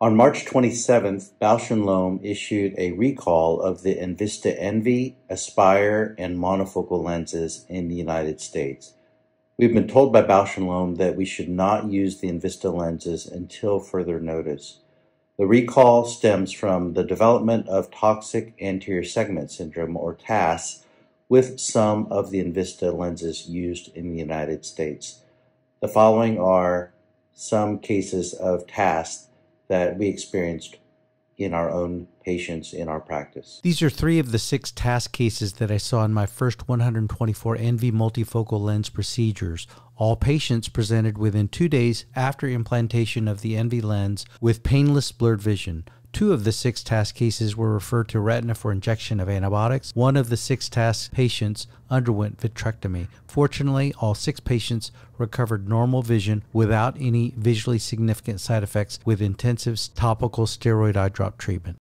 On March 27th, Bausch & Lomb issued a recall of the enVista Envy, Aspire, and monofocal lenses in the United States. We've been told by Bausch & Lomb that we should not use the enVista lenses until further notice. The recall stems from the development of toxic anterior segment syndrome, or TASS, with some of the enVista lenses used in the United States. The following are some cases of TASS that we experienced in our own patients in our practice. These are three of the six TASS cases that I saw in my first 124 Envy multifocal lens procedures. All patients presented within two days after implantation of the Envy lens with painless blurred vision. Two of the six TASS cases were referred to retina for injection of antibiotics. One of the six TASS patients underwent vitrectomy. Fortunately, all six patients recovered normal vision without any visually significant side effects with intensive topical steroid eye drop treatment.